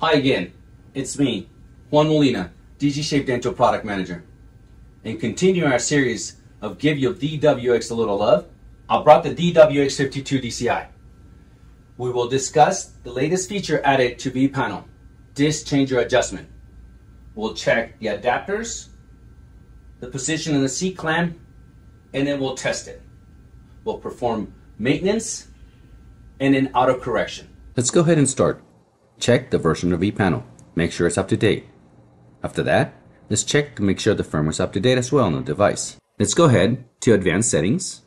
Hi again, it's me, Juan Molina, DGSHAPE Dental Product Manager. And continuing our series of Give Your DWX a Little Love, I brought the DWX52 DCI. We will discuss the latest feature added to V-Panel, Disc Changer Adjustment. We'll check the adapters, the position of the C-clamp, and then we'll test it. We'll perform maintenance and then auto correction. Let's go ahead and start. Check the version of V-Panel. Make sure it's up to date. After that, let's check to make sure the firmware is up to date as well on the device. Let's go ahead to Advanced Settings.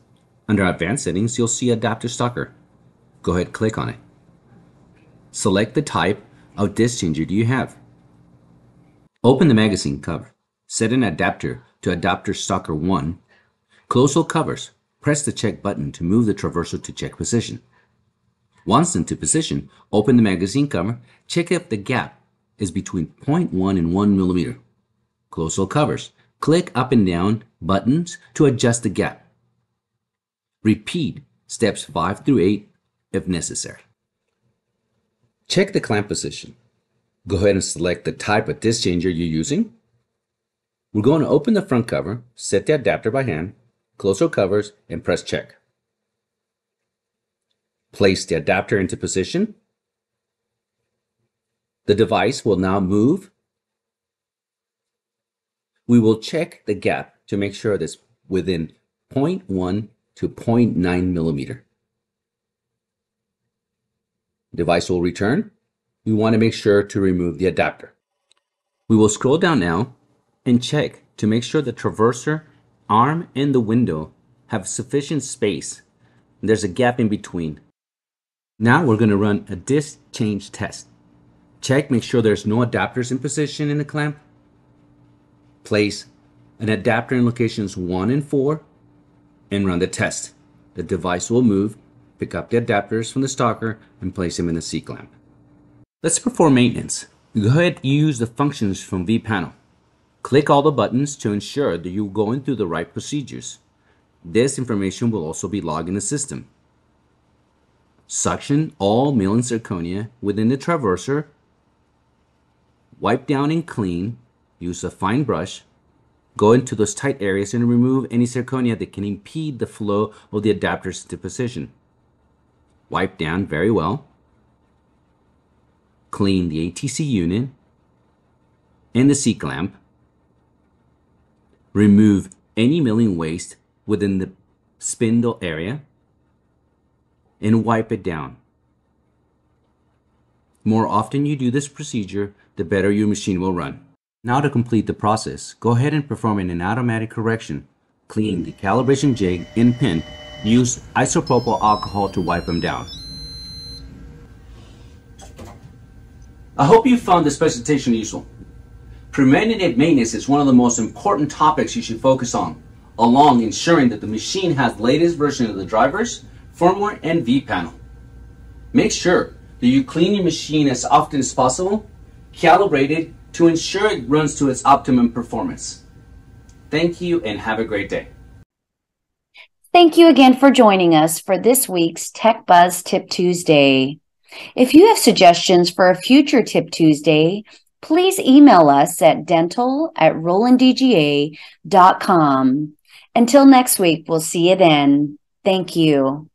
Under Advanced Settings, you'll see Adapter Stocker. Go ahead click on it. Select the type of disc changer do you have. Open the magazine cover. Set an adapter to Adapter Stocker 1. Close all covers. Press the check button to move the traversal to check position. Once into position, open the magazine cover, check if the gap is between 0.1 and 1 millimeter. Close all covers. Click up and down buttons to adjust the gap. Repeat steps 5 through 8 if necessary. Check the clamp position. Go ahead and select the type of disc changer you're using. We're going to open the front cover, set the adapter by hand, close all covers, and press check. Place the adapter into position. The device will now move. We will check the gap to make sure it's within 0.1 to 0.9 millimeter. Device will return. We want to make sure to remove the adapter. We will scroll down now and check to make sure the traverser, arm, and the window have sufficient space. There's a gap in between. Now we're going to run a disc change test. Check, make sure there's no adapters in position in the clamp. Place an adapter in locations 1 and 4 and run the test. The device will move, pick up the adapters from the stocker, and place them in the C-clamp. Let's perform maintenance. Go ahead use the functions from vPanel. Click all the buttons to ensure that you're going through the right procedures. This information will also be logged in the system. Suction all milling zirconia within the traverser. Wipe down and clean. Use a fine brush. Go into those tight areas and remove any zirconia that can impede the flow of the adapters into position. Wipe down very well. Clean the ATC unit and the C-clamp. Remove any milling waste within the spindle area and wipe it down. More often you do this procedure, the better your machine will run. Now to complete the process, go ahead and perform an automatic correction. Clean the calibration jig and pin. Use isopropyl alcohol to wipe them down. I hope you found this presentation useful. Preventative maintenance is one of the most important topics you should focus on, along ensuring that the machine has the latest version of the drivers, firmware, and vPanel. Make sure that you clean your machine as often as possible, calibrate it to ensure it runs to its optimum performance. Thank you and have a great day. Thank you again for joining us for this week's Tech Buzz Tip Tuesday. If you have suggestions for a future Tip Tuesday, please email us at dental at rolanddga.com. Until next week, we'll see you then. Thank you.